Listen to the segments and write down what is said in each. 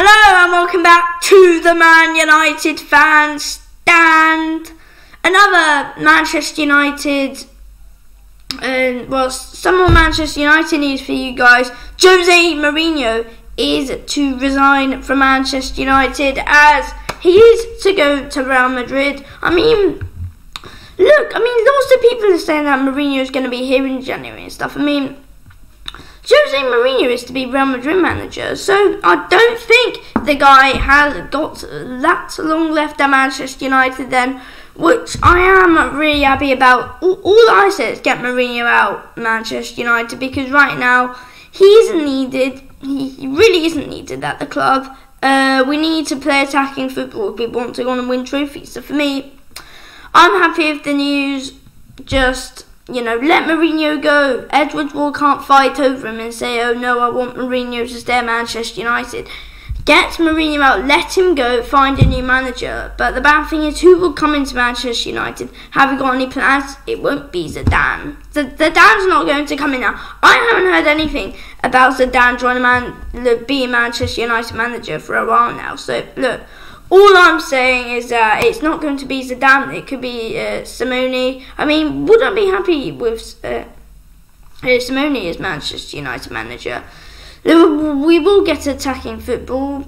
Hello and welcome back to the Man United fan stand. Another Manchester United, and um, well, some more Manchester United news for you guys. Jose Mourinho is to resign from Manchester United as he is to go to Real Madrid. I mean, look, I mean, lots of people are saying that Mourinho is going to be here in January and stuff. I mean, Jose Mourinho is to be Real Madrid manager, so I don't think the guy has got that long left at Manchester United then, which I am really happy about. All, all I say is get Mourinho out Manchester United because right now he isn't needed. He really isn't needed at the club. Uh, we need to play attacking football if we want to go on and win trophies. So for me, I'm happy with the news. Just you know, let Mourinho go. Ed Woodward can't fight over him and say, oh no, I want Mourinho to stay at Manchester United. Get Mourinho out, let him go, find a new manager. But the bad thing is, who will come into Manchester United? Have you got any plans? It won't be Zidane. The Zidane's not going to come in now. I haven't heard anything about Zidane joining man, being Manchester United manager for a while now. So, look, all I'm saying is that it's not going to be Zidane. It could be uh, Simeone. I mean, would I be happy with uh, uh, Simeone as Manchester United manager? We will get attacking football.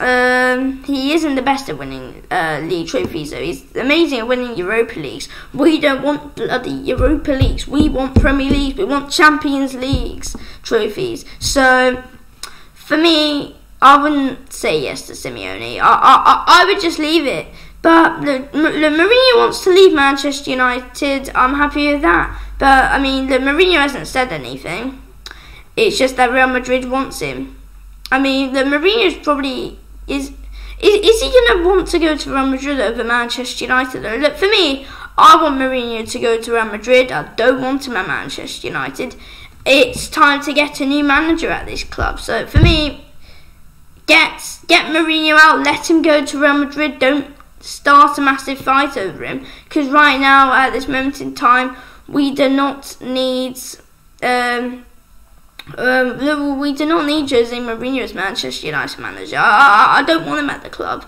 Um, he isn't the best at winning uh, league trophies, though. He's amazing at winning Europa Leagues. We don't want bloody Europa Leagues. We want Premier Leagues. We want Champions Leagues trophies. So, for me, I wouldn't say yes to Simeone. I, I, I would just leave it. But the, the Mourinho wants to leave Manchester United. I'm happy with that. But I mean, the Mourinho hasn't said anything. It's just that Real Madrid wants him. I mean, the Mourinho's probably is. Is, is he going to want to go to Real Madrid over Manchester United? Though? Look, for me, I want Mourinho to go to Real Madrid. I don't want him at Manchester United. It's time to get a new manager at this club. So for me, Get get Mourinho out. Let him go to Real Madrid. Don't start a massive fight over him. Because right now, at this moment in time, we do not need. Um, um, we do not need Jose Mourinho as Manchester United manager. I, I, I don't want him at the club.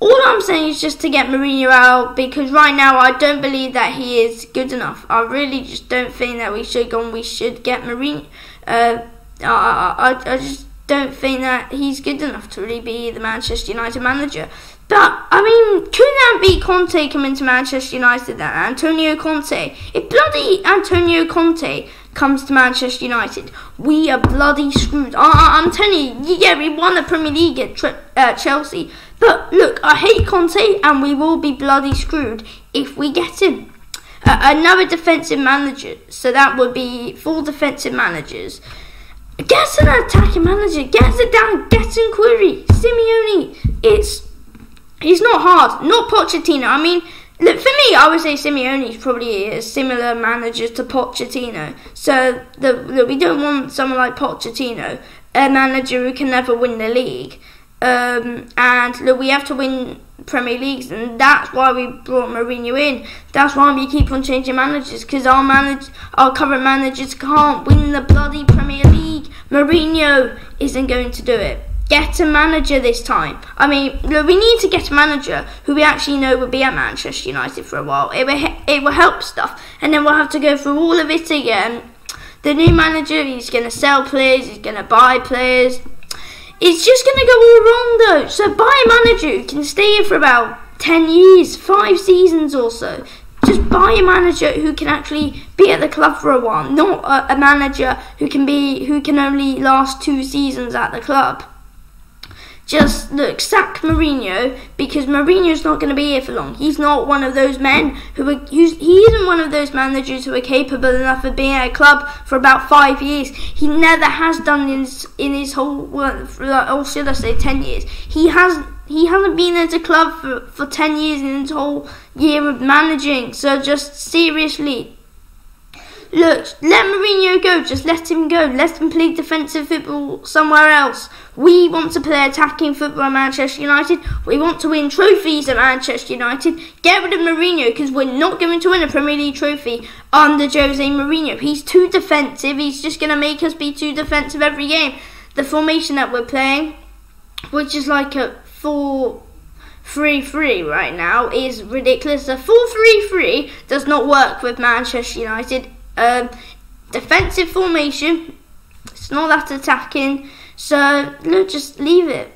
All I'm saying is just to get Mourinho out because right now I don't believe that he is good enough. I really just don't think that we should go and we should get Mourinho. Uh, I, I, I just don't think that he's good enough to really be the Manchester United manager. But I mean, couldn't that be Conte coming to Manchester United then? Antonio Conte. If bloody Antonio Conte comes to Manchester United, we are bloody screwed. I, am telling you, yeah, we won the Premier League at uh, Chelsea. But look, I hate Conte, and we will be bloody screwed if we get him. Uh, another defensive manager, so that would be four defensive managers. Get an attacking manager. Get Zidane. Get Enrique. Simeone. It's it's not hard. Not Pochettino. I mean, look, for me, I would say Simeone is probably a similar manager to Pochettino. So the, the, we don't want someone like Pochettino, a manager who can never win the league. Um, and look, we have to win Premier Leagues, and that's why we brought Mourinho in. That's why we keep on changing managers because our manage, our current managers can't win the bloody Premier League. Mourinho isn't going to do it. Get a manager this time. I mean, we need to get a manager who we actually know will be at Manchester United for a while. It will, it will help stuff, and then we'll have to go through all of it again. The new manager, he's going to sell players, he's going to buy players it's just going to go all wrong though. So buy a manager who can stay here for about 10 years, 5 seasons or so. Just buy a manager who can actually be at the club for a while, not a, a manager who can be who can only last 2 seasons at the club just look sack Mourinho because Mourinho's not going to be here for long. He's not one of those men who are, he isn't one of those managers who are capable enough of being at a club for about five years. He never has done in in his whole well, or uh, oh, should I say ten years. He has he hasn't been at a club for, for ten years in his whole year of managing. So just seriously, Look, let Mourinho go. Just let him go. Let him play defensive football somewhere else. We want to play attacking football at Manchester United. We want to win trophies at Manchester United. Get rid of Mourinho because we're not going to win a Premier League trophy under Jose Mourinho. He's too defensive. He's just going to make us be too defensive every game. The formation that we're playing which is like a four three three right now, is ridiculous. The four three three does not work with Manchester United. Um, defensive formation. It's not that attacking. So no, just leave it.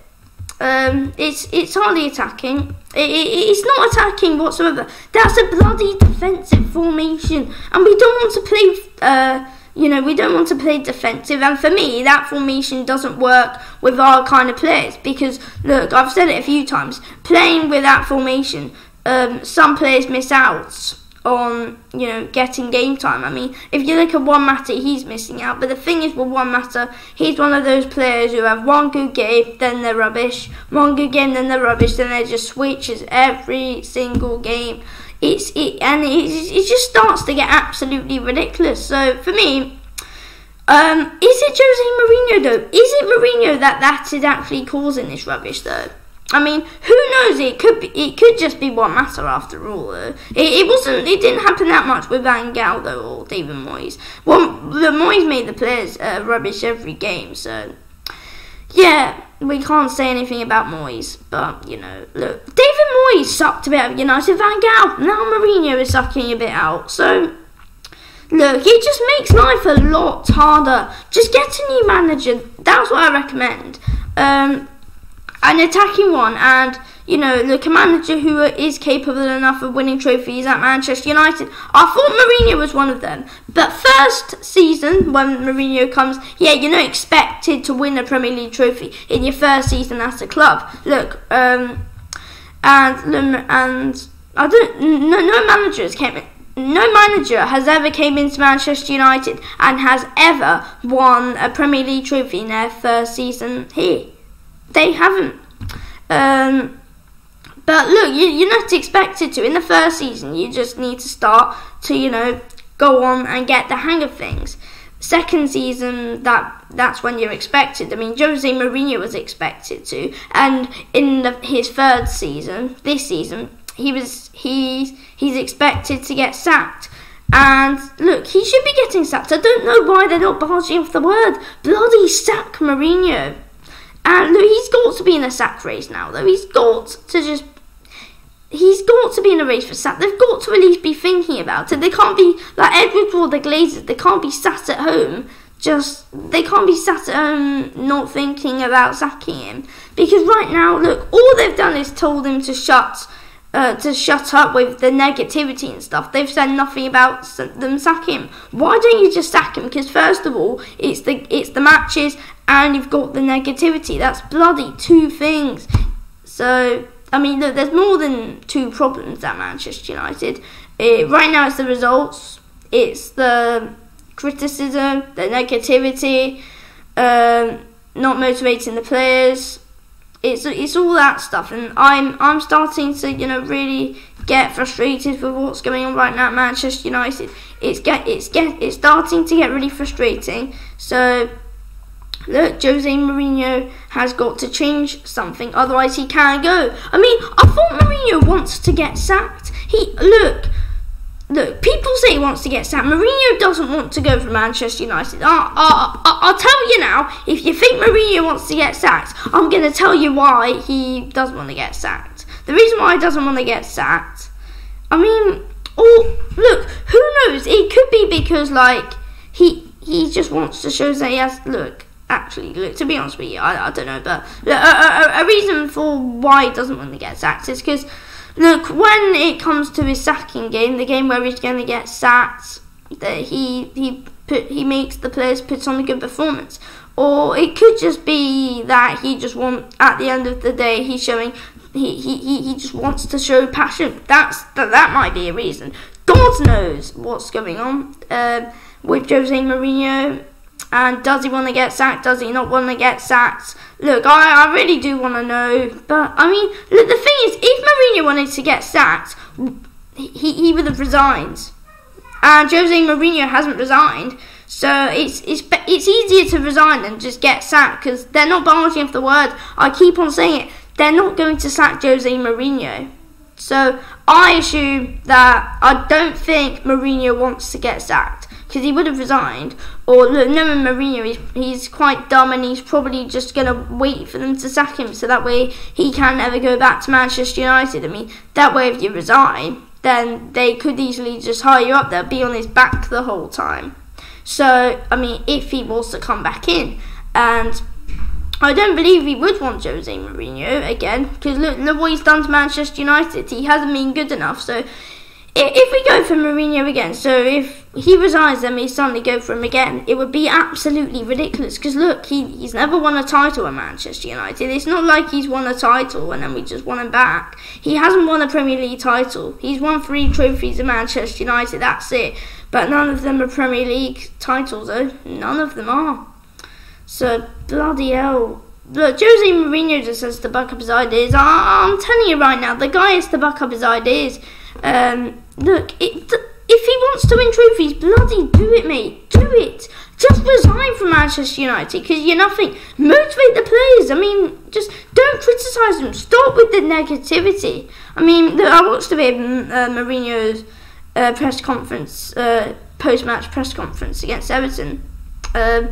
Um, it's it's hardly attacking. It, it, it's not attacking whatsoever. That's a bloody defensive formation, and we don't want to play. Uh, you know, we don't want to play defensive, and for me, that formation doesn't work with our kind of players because look, I've said it a few times. Playing with that formation, um, some players miss out on you know getting game time. I mean, if you look at Juan Mata, he's missing out. But the thing is, with Juan Mata, he's one of those players who have one good game, then they're rubbish. One good game, then they're rubbish. Then they just switches every single game. It's it and it, it just starts to get absolutely ridiculous. So for me. Um, is it Jose Mourinho though? Is it Mourinho that that is actually causing this rubbish though? I mean, who knows? It could be. It could just be Juan Mata after all. Though. It, it wasn't. It didn't happen that much with Van Gaal though, or David Moyes. Well, the Moyes made the players uh, rubbish every game, so yeah, we can't say anything about Moyes. But you know, look, David Moyes sucked a bit of United. Van Gaal now Mourinho is sucking a bit out. So look, it just makes life a lot harder. Just get a new manager. That's what I recommend. Um, an attacking one, and you know, look, a manager who is capable enough of winning trophies at Manchester United. I thought Mourinho was one of them, but first season when Mourinho comes, yeah, you're not expected to win a Premier League trophy in your first season as a club. Look, um, and and I don't, no, no managers came. No manager has ever came into Manchester United and has ever won a Premier League trophy in their first season here they haven't. Um, but look, you, you're not expected to. In the first season, you just need to start to, you know, go on and get the hang of things. Second season, that that's when you're expected. I mean, Jose Mourinho was expected to, and in the, his third season, this season, he was he he's expected to get sacked. And look, he should be getting sacked. I don't know why they're not barging off the word. Bloody sack Mourinho. And look, he's got to be in a sack race now, though. He's got to just. He's got to be in a race for sack. They've got to at least be thinking about it. They can't be like Edward or the Glazers. They can't be sat at home. Just they can't be sat at home not thinking about sacking him because right now, look, all they've done is told him to shut uh, to shut up with the negativity and stuff. They've said nothing about them sacking him. Why don't you just sack him? Because first of all, it's the it's the matches and you've got the negativity. That's bloody two things. So, I mean, there's more than two problems at Manchester United. It, right now, it's the results, it's the criticism, the negativity, um, not motivating the players. It's it's all that stuff, and I'm I'm starting to you know really get frustrated with what's going on right now at Manchester United. It's get it's get it's starting to get really frustrating. So look, Jose Mourinho has got to change something, otherwise he can't go. I mean, I thought Mourinho wants to get sacked. He look, look. People say he wants to get sacked. Mourinho doesn't want to go from Manchester United. I, I, I, I'll tell you now. If you think Mourinho wants to get sacked, I'm going to tell you why he doesn't want to get sacked. The reason why he doesn't want to get sacked, I mean, oh look, who knows? It could be because like he he just wants to show that he has look actually, look, to be honest with you, I, I don't know, but a, a, a, reason for why he doesn't want to get sacked is because, look, when it comes to his sacking game, the game where he's going to get sacked, that he he put he makes the players put on a good performance, or it could just be that he just want at the end of the day he's showing he he, he just wants to show passion. That's that that might be a reason. God knows what's going on uh, with Jose Mourinho and does he want to get sacked? Does he not want to get sacked? Look, I, I really do want to know. But, I mean, look, the thing is, if Mourinho wanted to get sacked, he, he would have resigned. And Jose Mourinho hasn't resigned. So it's it's it's easier to resign than just get sacked because they're not barging off the word. I keep on saying it. They're not going to sack Jose Mourinho. So I assume that I don't think Mourinho wants to get sacked because he would have resigned. Or knowing Mourinho, he's, he's quite dumb and he's probably just going to wait for them to sack him so that way he can never go back to Manchester United. I mean, that way if you resign, then they could easily just hire you up They'll be on his back the whole time. So, I mean, if he was to come back in, and I don't believe he would want Jose Mourinho again, because look, look what he's done to Manchester United. He hasn't been good enough. So, if we go for Mourinho again, so if he resigns then we suddenly go for him again, it would be absolutely ridiculous. Because look, he, he's never won a title at Manchester United. It's not like he's won a title and then we just won him back. He hasn't won a Premier League title. He's won three trophies at Manchester United. That's it. But none of them are Premier League titles, though. None of them are. So bloody hell. Look, Jose Mourinho just has to buck up his ideas. I, am telling you right now, the guy has to buck up his ideas. Um, look, it, if he wants to win trophies, bloody do it, mate. Do it. Just resign from Manchester United because you're nothing. Motivate the players. I mean, just don't criticise them. Stop with the negativity. I mean, look, I watched a bit of uh, Mourinho's uh, press conference, uh, post-match press conference against Everton. Um,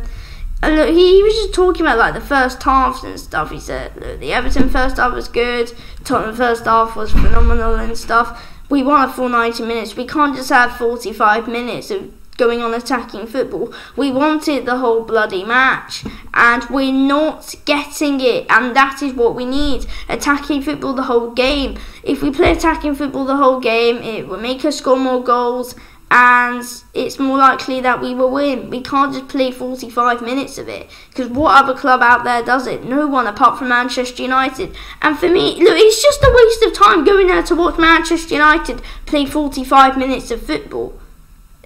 and look, he, he, was just talking about like the first halves and stuff. He said look, the Everton first half was good, Tottenham first half was phenomenal and stuff we want a full 90 minutes. We can't just have 45 minutes of going on attacking football. We wanted the whole bloody match, and we're not getting it, and that is what we need attacking football the whole game. If we play attacking football the whole game, it will make us score more goals and it's more likely that we will win. We can't just play 45 minutes of it because what other club out there does it? No one apart from Manchester United. And for me, look, it's just a waste of time going there to watch Manchester United play 45 minutes of football.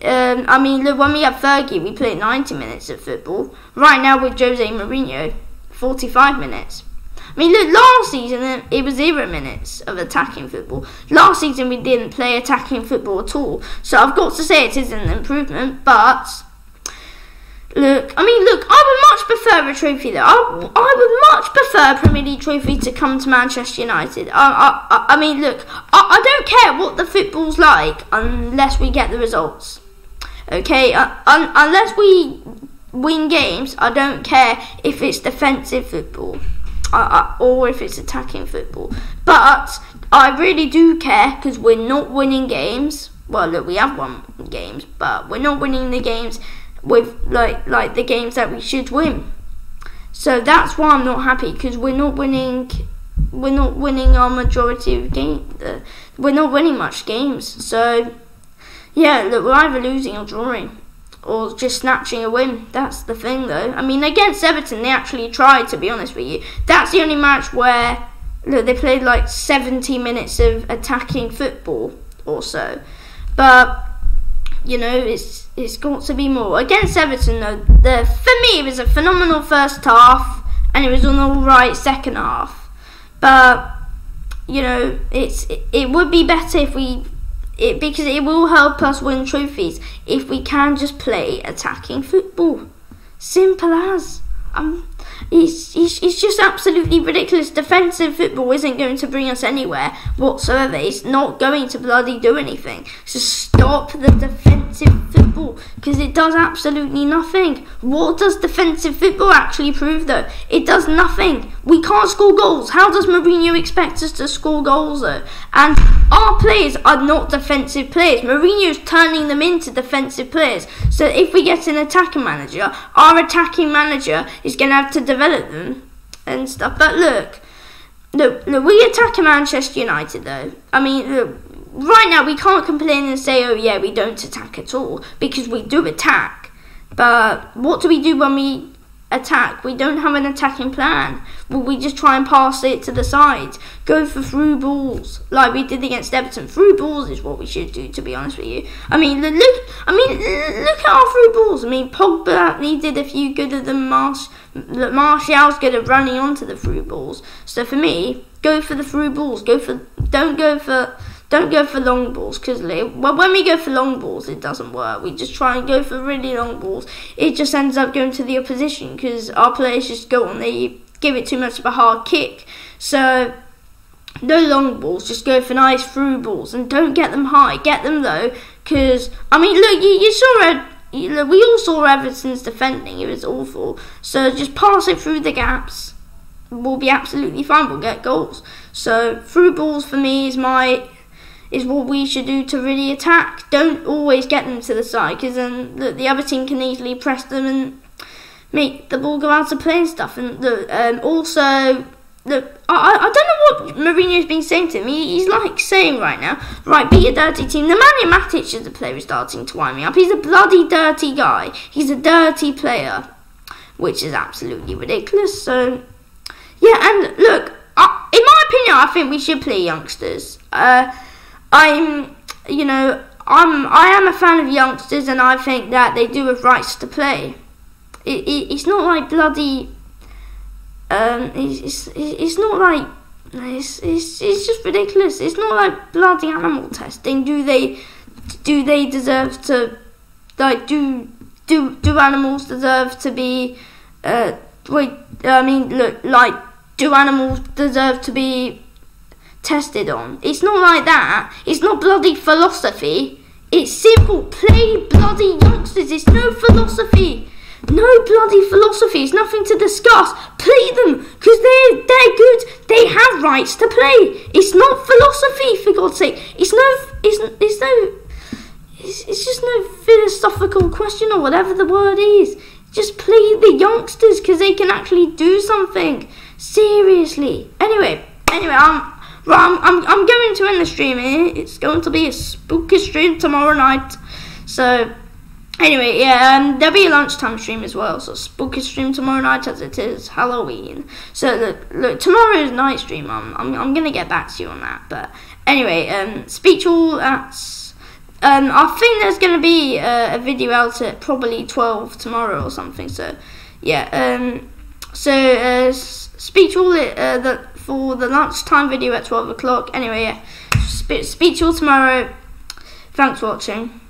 Um, I mean, look, when we had Fergie, we played 90 minutes of football. Right now with Jose Mourinho, 45 minutes. I mean, look, last season it was zero minutes of attacking football. Last season we didn't play attacking football at all. So I've got to say it is an improvement, but look, I mean, look, I would much prefer a trophy though. I, I would much prefer a Premier League trophy to come to Manchester United. I, I, I mean, look, I, I don't care what the football's like unless we get the results. Okay, uh, un, unless we win games, I don't care if it's defensive football or if it's attacking football. But I really do care because we're not winning games. Well, look, we have won games, but we're not winning the games with like like the games that we should win. So that's why I'm not happy because we're not winning. We're not winning our majority of games. Uh, we're not winning much games. So yeah, look, we're either losing or drawing or just snatching a win. That's the thing, though. I mean, against Everton, they actually tried, to be honest with you. That's the only match where look, they played like 70 minutes of attacking football or so. But, you know, it's it's got to be more. Against Everton, though, the, for me, it was a phenomenal first half and it was an alright second half. But, you know, it's it, it would be better if we it because it will help us win trophies if we can just play attacking football. Simple as. Um, it's, it's, it's just absolutely ridiculous. Defensive football isn't going to bring us anywhere whatsoever. It's not going to bloody do anything. So stop the defensive football because it does absolutely nothing. What does defensive football actually prove though? It does nothing. We can't score goals. How does Mourinho expect us to score goals though? And our players are not defensive players. Mourinho's turning them into defensive players. So if we get an attacking manager, our attacking manager is going to have to develop them and stuff. But look, look, look, we attack Manchester United though. I mean, look, right now we can't complain and say, oh yeah, we don't attack at all because we do attack. But what do we do when we attack. We don't have an attacking plan. Well, we just try and pass it to the sides. Go for through balls like we did against Everton. Through balls is what we should do, to be honest with you. I mean, look. I mean, look at our through balls. I mean, Pogba needed a few good of them. Marsh, Martial's good at running onto the through balls. So for me, go for the through balls. Go for. Don't go for don't go for long balls because well, when we go for long balls, it doesn't work. We just try and go for really long balls. It just ends up going to the opposition because our players just go on. They give it too much of a hard kick. So no long balls. Just go for nice through balls and don't get them high. Get them low because I mean, look, you, you saw you we all saw Everton's defending; it was awful. So just pass it through the gaps. We'll be absolutely fine. We'll get goals. So through balls for me is my is what we should do to really attack. Don't always get them to the side because then the, the, other team can easily press them and make the ball go out of play and stuff. And the, um, also, look, I, I don't know what Mourinho's been saying to me. He's like saying right now, right, be a dirty team. The Nemanja Matic is the player who's starting to wind me up. He's a bloody dirty guy. He's a dirty player, which is absolutely ridiculous. So, yeah, and look, uh, in my opinion, I think we should play youngsters. Uh, I'm, you know, I'm I am a fan of youngsters, and I think that they do have rights to play. It, it it's not like bloody. Um, it's, it's, it's not like it's, it's it's just ridiculous. It's not like bloody animal testing. Do they do they deserve to like do do do animals deserve to be uh wait I mean look like do animals deserve to be tested on. It's not like that. It's not bloody philosophy. It's simple. Play bloody youngsters. It's no philosophy. No bloody philosophy. It's nothing to discuss. Play them because they're they're good. They have rights to play. It's not philosophy for God's sake. It's no. It's it's no. It's, it's just no philosophical question or whatever the word is. Just play the youngsters because they can actually do something. Seriously. Anyway, anyway, I'm Right, I'm, I'm, I'm going to end the stream here. It's going to be a spooky stream tomorrow night. So, anyway, yeah, um, there'll be a lunchtime stream as well. So, spooky stream tomorrow night as it is Halloween. So, look, look tomorrow's night stream, I'm, I'm, I'm going to get back to you on that. But, anyway, um, speech all at. Um, I think there's going to be a, a video out at probably 12 tomorrow or something. So, yeah. Um, so, uh, speech all uh, the for the lunchtime video at 12 o'clock. Anyway, yeah, speak to you all tomorrow. Thanks for watching.